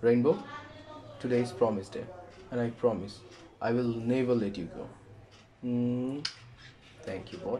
Rainbow, today is promise day, and I promise I will never let you go. Mm. Thank you, boy.